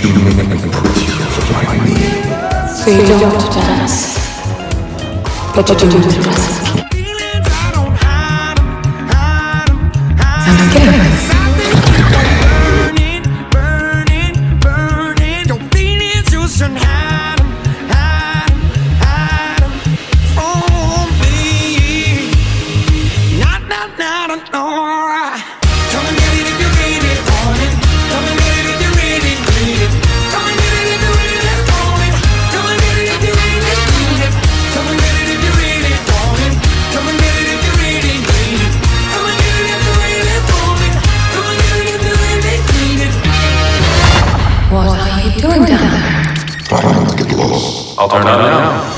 human and. So you don't dance, but you do the rest. I'm are you doing down there? I don't have to get lost. I'll turn it on now.